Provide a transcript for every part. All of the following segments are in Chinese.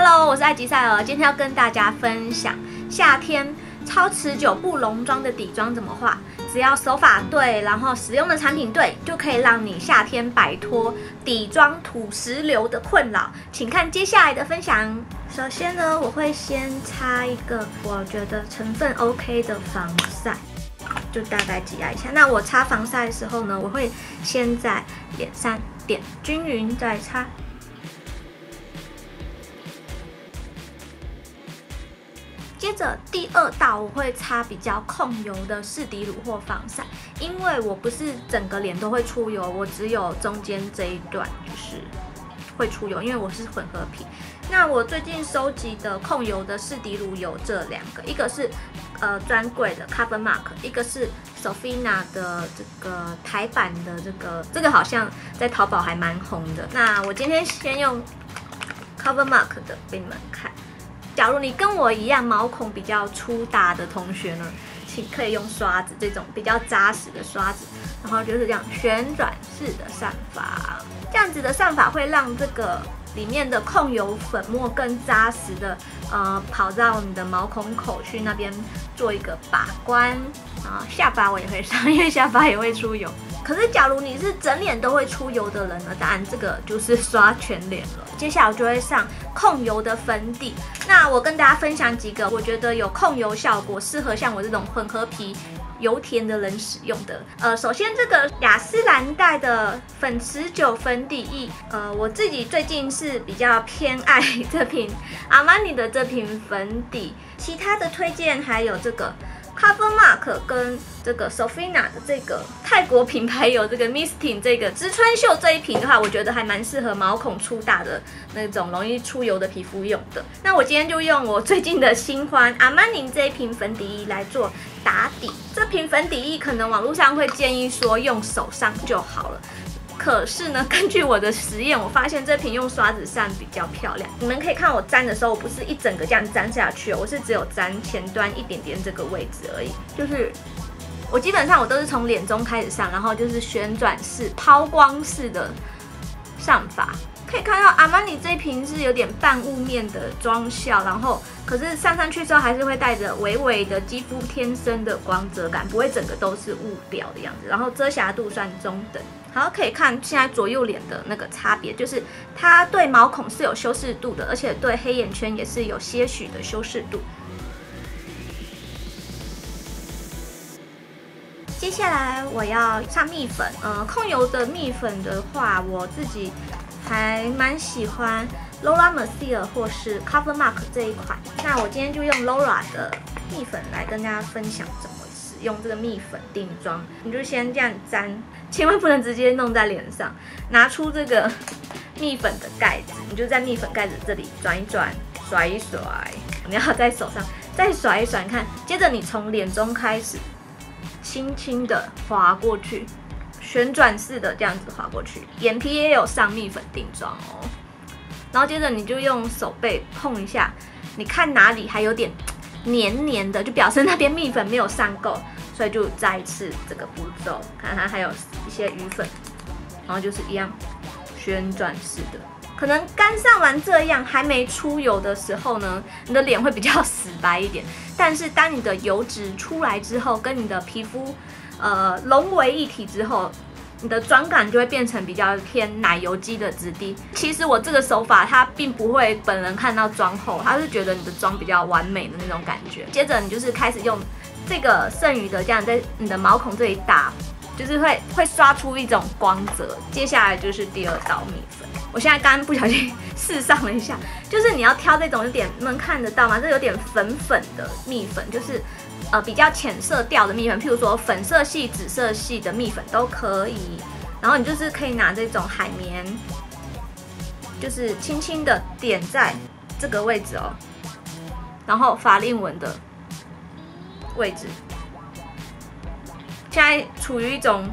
Hello，我是艾吉赛尔，今天要跟大家分享夏天超持久不浓妆的底妆怎么画。只要手法对，然后使用的产品对，就可以让你夏天摆脱底妆土石流的困扰。请看接下来的分享。首先呢，我会先擦一个我觉得成分 OK 的防晒，就大概挤压一下。那我擦防晒的时候呢，我会先在脸上点均匀再擦。着第二道我会擦比较控油的适底乳或防晒，因为我不是整个脸都会出油，我只有中间这一段就是会出油，因为我是混合皮。那我最近收集的控油的适底乳有这两个，一个是呃专柜的 Cover Mark，一个是 Sofina 的这个台版的这个，这个好像在淘宝还蛮红的。那我今天先用 Cover Mark 的给你们看。假如你跟我一样毛孔比较粗大的同学呢，请可以用刷子这种比较扎实的刷子，然后就是这样旋转式的散发，这样子的散发会让这个里面的控油粉末更扎实的，呃，跑到你的毛孔口去那边做一个把关。啊，下巴我也会上，因为下巴也会出油。可是，假如你是整脸都会出油的人呢？当然，这个就是刷全脸了。接下来我就会上控油的粉底。那我跟大家分享几个我觉得有控油效果、适合像我这种混合皮、油田的人使用的。呃，首先这个雅诗兰黛的粉持久粉底液，呃，我自己最近是比较偏爱这瓶阿玛尼的这瓶粉底。其他的推荐还有这个。Cover Mark 跟这个 Sofina 的这个泰国品牌有这个 Misting 这个植村秀这一瓶的话，我觉得还蛮适合毛孔粗大的那种容易出油的皮肤用的。那我今天就用我最近的新欢阿玛尼这一瓶粉底液来做打底。这瓶粉底液可能网络上会建议说用手上就好了。可是呢，根据我的实验，我发现这瓶用刷子上比较漂亮。你们可以看我粘的时候，我不是一整个这样粘下去，我是只有粘前端一点点这个位置而已。就是我基本上我都是从脸中开始上，然后就是旋转式、抛光式的上法。可以看到阿玛尼这瓶是有点半雾面的妆效，然后可是上上去之后还是会带着微微的肌肤天生的光泽感，不会整个都是雾表的样子。然后遮瑕度算中等。然后，可以看现在左右脸的那个差别，就是它对毛孔是有修饰度的，而且对黑眼圈也是有些许的修饰度。接下来我要上蜜粉，呃，控油的蜜粉的话，我自己还蛮喜欢 Laura Mercier 或是 Cover Mark 这一款。那我今天就用 Laura 的蜜粉来跟大家分享怎么使用这个蜜粉定妆。你就先这样沾。千万不能直接弄在脸上，拿出这个 蜜粉的盖子，你就在蜜粉盖子这里转一转，甩一甩，你要在手上再甩一甩，看，接着你从脸中开始，轻轻的划过去，旋转式的这样子划过去，眼皮也有上蜜粉定妆哦，然后接着你就用手背碰一下，你看哪里还有点黏黏的，就表示那边蜜粉没有上够。所以就再一次这个步骤，看它还有一些余粉，然后就是一样旋转式的。可能刚上完这样还没出油的时候呢，你的脸会比较死白一点。但是当你的油脂出来之后，跟你的皮肤呃融为一体之后，你的妆感就会变成比较偏奶油肌的质地。其实我这个手法它并不会本人看到妆后，它是觉得你的妆比较完美的那种感觉。接着你就是开始用。这个剩余的这样在你的毛孔这里打，就是会会刷出一种光泽。接下来就是第二道蜜粉，我现在刚不小心试上了一下，就是你要挑这种有点能看得到吗？这有点粉粉的蜜粉，就是呃比较浅色调的蜜粉，譬如说粉色系、紫色系的蜜粉都可以。然后你就是可以拿这种海绵，就是轻轻的点在这个位置哦，然后法令纹的。位置，现在处于一种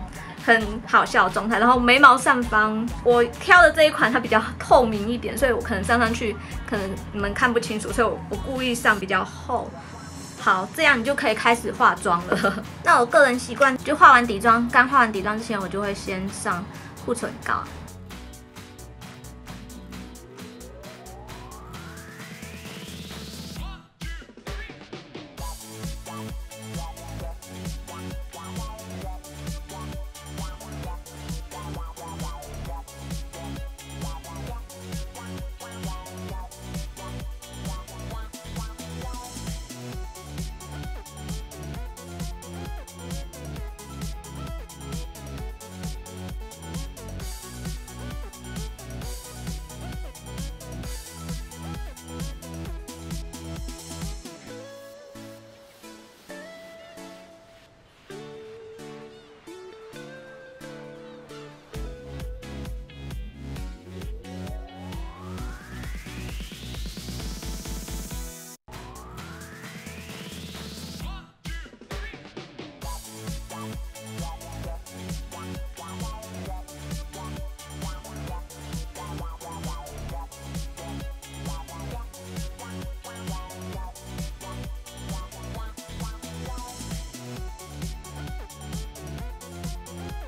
很好笑的状态。然后眉毛上方，我挑的这一款它比较透明一点，所以我可能上上去可能你们看不清楚，所以我我故意上比较厚。好，这样你就可以开始化妆了。那我个人习惯，就化完底妆，刚化完底妆之前，我就会先上护唇膏。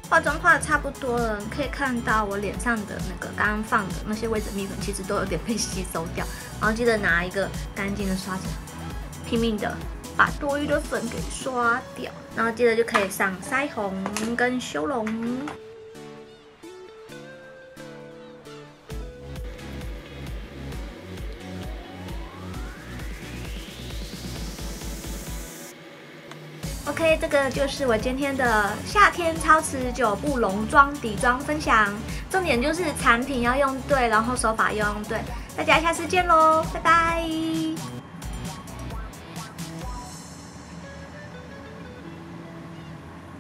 化妆化的差不多了，可以看到我脸上的那个刚刚放的那些位置蜜粉，其实都有点被吸收掉。然后记得拿一个干净的刷子，拼命的把多余的粉给刷掉。然后接着就可以上腮红跟修容。OK，这个就是我今天的夏天超持久不浓妆底妆分享。重点就是产品要用对，然后手法要用对。大家下次见喽，拜拜。